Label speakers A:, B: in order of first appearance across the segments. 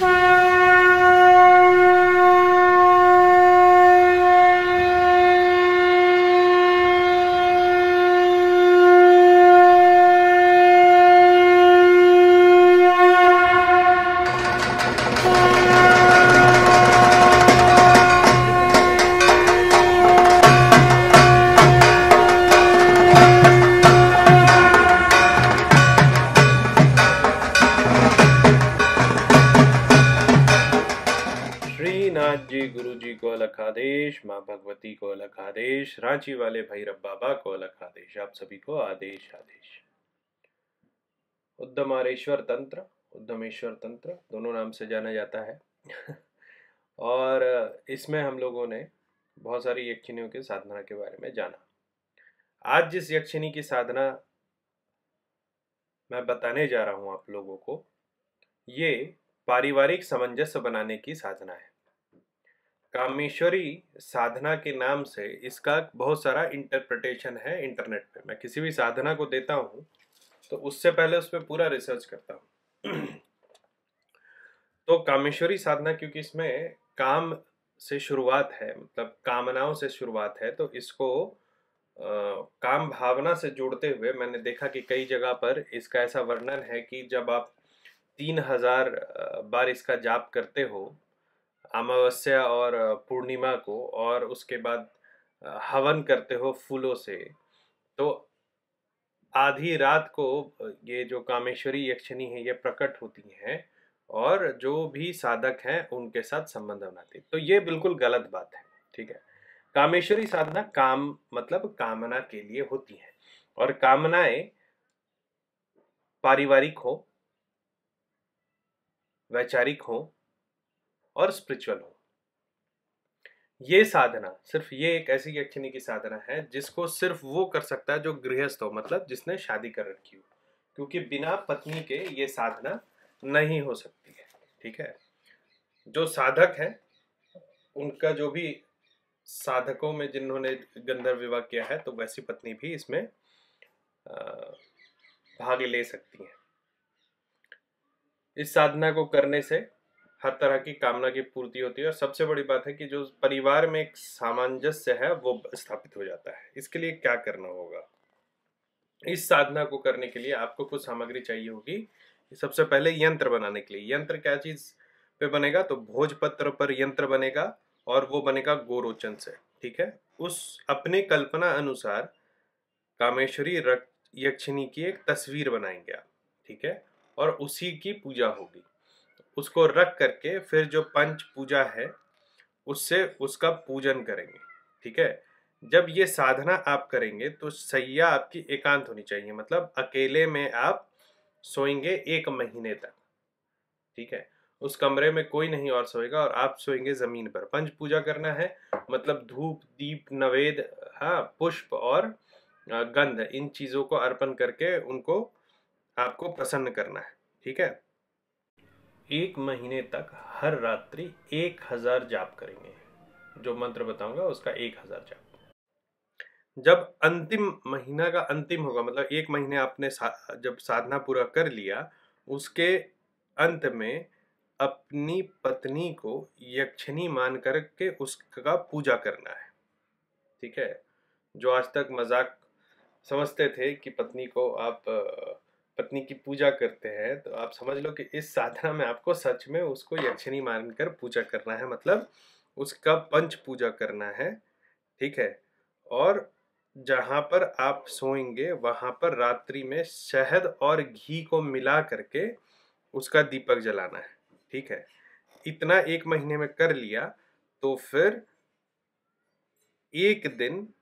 A: Bye. Shrinath ji, गुरु जी को अलग आदेश, माँ भगवती को अलग आदेश, रांची वाले भैरव बाबा को अलग आदेश, आप सभी को आदेश आदेश। उद्यमारेश्वर तंत्र उद्धमेश्वर तंत्र, दोनों नाम से जाना जाता है। और इसमें हम लोगों ने बहुत सारी यक्षिणियों के साधना के बारे में जाना। आज जिस यक्षिणी की साधना मैं बताने जा रहा हूँ आप लोगों को, ये पारिवारिक सामंजस्य बनाने की साधना है। कामेश्वरी साधना के नाम से इसका बहुत सारा इंटरप्रिटेशन है इंटरनेट पे। मैं किसी भी साधना को देता हूँ तो उससे पहले उस पर पूरा रिसर्च करता हूँ। तो कामेश्वरी साधना क्योंकि इसमें काम से शुरुआत है मतलब कामनाओं से शुरुआत है तो इसको आ, काम भावना से जोड़ते हुए मैंने देखा कि कई जगह पर इसका ऐसा वर्णन है कि जब आप तीन हज़ार बार इसका जाप करते हो अमावस्या और पूर्णिमा को और उसके बाद हवन करते हो फूलों से तो आधी रात को ये जो कामेश्वरी यक्षिणी है, ये प्रकट होती हैं और जो भी साधक हैं, उनके साथ संबंध बनाती तो ये बिल्कुल गलत बात है, ठीक है? कामेश्वरी साधना काम मतलब कामना के लिए होती है और कामनाएँ पारिवारिक हो, वैचारिक हो और स्पिरिचुअल हो। ये साधना, सिर्फ़ ये एक ऐसी यक्षिणी की साधना है, जिसको सिर्फ़ वो कर सकता है जो गृहस्थ हो मतलब जिसने शादी कर रखी हो। क्योंकि बिना पत्नी के ये साधना नहीं हो सकती है, ठीक है? जो साधक हैं, उनका जो भी साधकों में जिन्होंने गंधर्व विवाह किया है तो वैसी पत्नी भी इसमें भाग ले सकती हैं। इस साधना को करने से हर तरह की कामना की पूर्ति होती है और सबसे बड़ी बात है कि जो परिवार में एक सामंजस्य है, वो स्थापित हो जाता है। इसके लिए क्या करना होगा? इस साधना को करने के लिए आपको कुछ सामग्री चाहिए होगी। सबसे पहले यंत्र बनाने के लिए। यंत्र क्या चीज़ पे बनेगा? तो भोजपत्र पर यंत्र बनेगा और वो बनेगा गोरोचन से, ठीक है? उस अपने कल्पना अनुसार कामेश्वरी यक्षिणी की एक तस्वीर बनाएँगे आप, ठीक है? और उसी की पूजा होगी। उसको रख करके फिर जो पंच पूजा है, उससे उसका पूजन करेंगे, ठीक है? जब ये साधना आप करेंगे तो सैया आपकी एकांत होनी चाहिए मतलब अकेले में आप सोएँगे एक महीने तक, ठीक है? उस कमरे में कोई नहीं और सोएगा और आप सोएँगे ज़मीन पर। पंच पूजा करना है मतलब धूप, दीप, नवेद हाँ पुष्प और गंध, इन चीज़ों को अर्पण करके उनको आपको प्रसन्न करना है, ठीक है? एक महीने तक हर रात्रि एक हज़ार जाप करेंगे। जो मंत्र बताऊँगा उसका एक हज़ार जाप। जब अंतिम महीना का अंतिम होगा मतलब एक महीने आपने सा, जब साधना पूरा कर लिया उसके अंत में अपनी पत्नी को यक्षिणी मान करके उसका पूजा करना है। ठीक है? जो आज तक मज़ाक समझते थे कि पत्नी को आप पत्नी की पूजा करते हैं तो आप समझ लो कि इस साधना में आपको सच में उसको यक्षिणी मानकर पूजा करना है मतलब उसका पंच पूजा करना है, ठीक है? और जहाँ पर आप सोएँगे, वहाँ पर रात्रि में शहद और घी को मिला करके उसका दीपक जलाना है, ठीक है? इतना एक महीने में कर लिया तो फिर एक दिन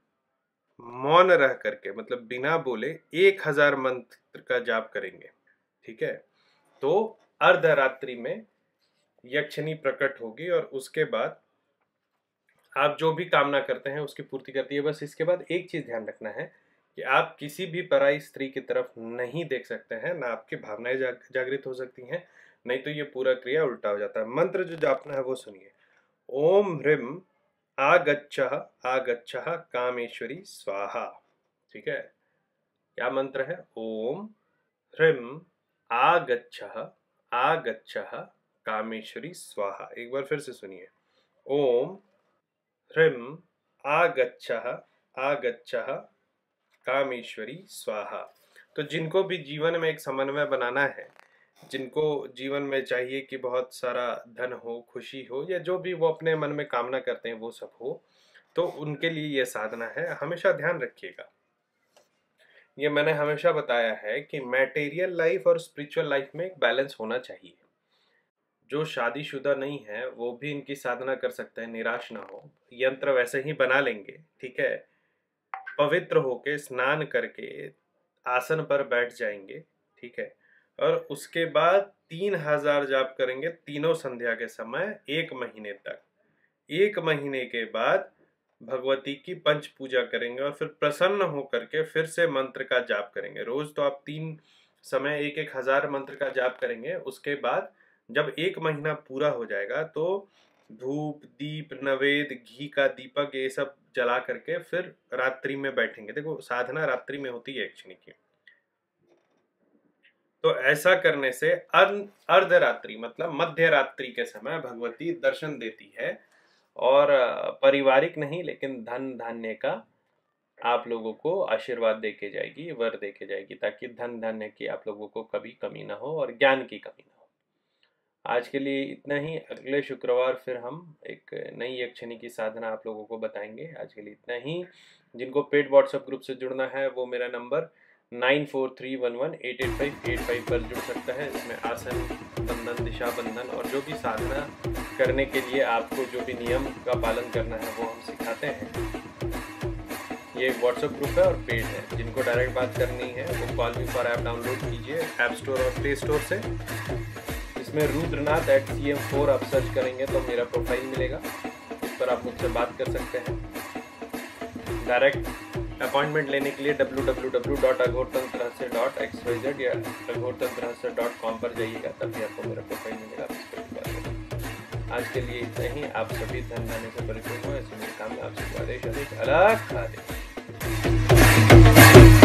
A: मौन रह करके मतलब बिना बोले एक हज़ार मंत्र का जाप करेंगे ठीक है? तो अर्धरात्रि में यक्षिणी प्रकट होगी और उसके बाद आप जो भी कामना करते हैं उसकी पूर्ति करती है। बस इसके बाद एक चीज़ ध्यान रखना है कि आप किसी भी पराई स्त्री की तरफ़ नहीं देख सकते हैं ना आपकी भावनाएँ जाग, जागृत हो सकती हैं नहीं तो ये पूरा क्रिया उल्टा हो जाता है। मंत्र जो जापना है वो सुनिए। ओम ह्रीम आगच्छ आगच्छ कामेश्वरी, स्वाहा। ठीक है? क्या मंत्र है? ओम ह्रीम आगच्छ आगच्छ कामेश्वरी, स्वाहा। एक बार फिर से सुनिए। ओम ह्रीम आगच्छ आगच्छ कामेश्वरी, स्वाहा। तो जिनको भी जीवन में एक समन्वय बनाना है जिनको जीवन में चाहिए कि बहुत सारा धन हो, खुशी हो, या जो भी वो अपने मन में कामना करते हैं, वो सब हो तो उनके लिए ये साधना है। हमेशा ध्यान रखिएगा। ये मैंने हमेशा बताया है कि मैटेरियल लाइफ और स्पिरिचुअल लाइफ में एक बैलेंस होना चाहिए। जो शादीशुदा नहीं है, वो भी इनकी साधना कर सकते हैं, निराश ना हो। यंत्र वैसे ही बना लेंगे, ठीक है? पवित्र होके, स्नान करके, आसन पर बैठ जाएँगे, ठीक है? और उसके बाद तीन हज़ार जाप करेंगे तीनों संध्या के समय, एक महीने तक। एक महीने के बाद भगवती की पंच पूजा करेंगे और फिर प्रसन्न होकर के फिर से मंत्र का जाप करेंगे। रोज तो आप तीन समय एक एक हज़ार मंत्र का जाप करेंगे, उसके बाद जब एक महीना पूरा हो जाएगा तो धूप, दीप नवेद घी का दीपक ये सब जला करके फिर रात्रि में बैठेंगे। देखो, साधना रात्रि में होती है एक्चुअली की। तो ऐसा करने से अर्धरात्रि मतलब मध्य रात्रि के समय भगवती दर्शन देती है। और पारिवारिक नहीं, लेकिन धन धान्य का आप लोगों को आशीर्वाद दे के जाएगी, वर दे के जाएगी, ताकि धन धान्य की आप लोगों को कभी कमी ना हो और ज्ञान की कमी ना हो। आज के लिए इतना ही। अगले शुक्रवार फिर हम एक नई यक्षिणी की साधना आप लोगों को बताएँगे। आज के लिए इतना ही। जिनको पेड व्हाट्सएप ग्रुप से जुड़ना है, वो मेरा number nine four three one one eight eight five eight five पर जुड़ सकता है। इसमें आसन, बंधन, दिशा बंधन और जो भी साधना करने के लिए आपको जो भी नियम का पालन करना है, वो हम सिखाते हैं। ये व्हाट्सएप ग्रुप है और पेज है। जिनको डायरेक्ट बात करनी है, वो call me for app download कीजिए ऐप स्टोर और प्ले स्टोर से। इसमें Rudranath eight C M four आप सर्च करेंगे तो मेरा प्रोफ़ाइल मिलेगा। इस पर आप मुझसे बात कर सकते हैं। डायरेक्ट अपॉइंटमेंट लेने के लिए W W W dot Aghortantra Rahasya dot x Y Z या अघोरतंत्र रहस्य डॉट कॉम पर जाइएगा, तभी आपको मेरा प्रोफ़ाइल मिलेगा, आप इस पर आज के लिए इतना ही। आप सभी धन धाने से परिपूर्ण हो, ऐसे मेरे काम में आपसे आदेश आदेश, अलग आदेश।